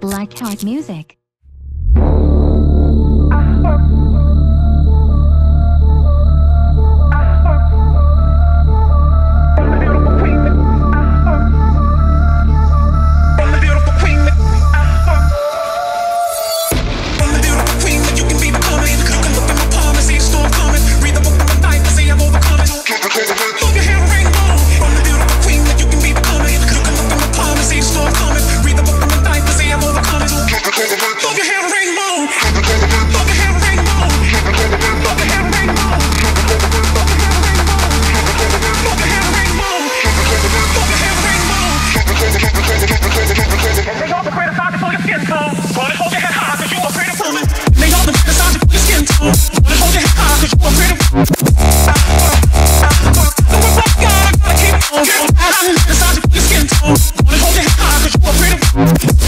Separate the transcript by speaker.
Speaker 1: Black Heart Music.
Speaker 2: tone. Wanna hold your high, cause you a pretty